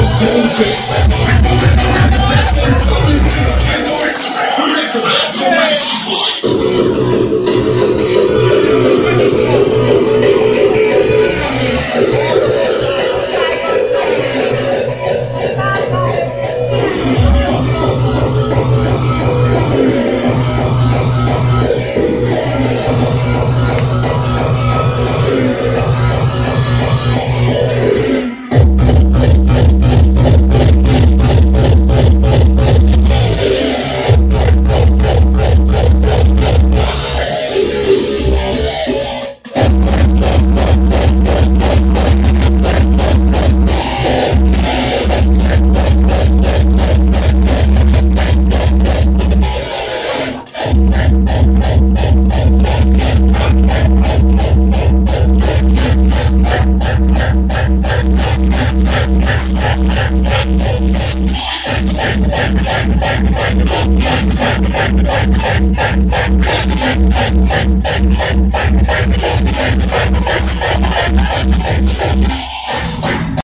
Don't do bullshit. and then.